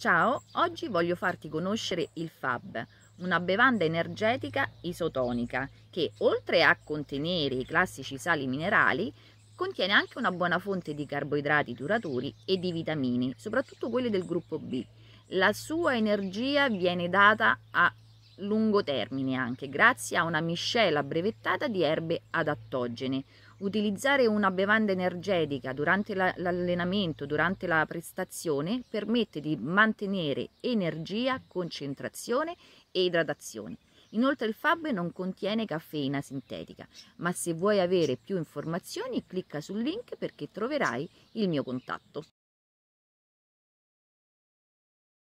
Ciao, oggi voglio farti conoscere il FAB, una bevanda energetica isotonica che oltre a contenere i classici sali minerali contiene anche una buona fonte di carboidrati duraturi e di vitamine, soprattutto quelli del gruppo B. La sua energia viene data a lungo termine anche grazie a una miscela brevettata di erbe adattogene. Utilizzare una bevanda energetica durante l'allenamento, durante la prestazione, permette di mantenere energia, concentrazione e idratazione. Inoltre il FAB non contiene caffeina sintetica, ma se vuoi avere più informazioni clicca sul link perché troverai il mio contatto.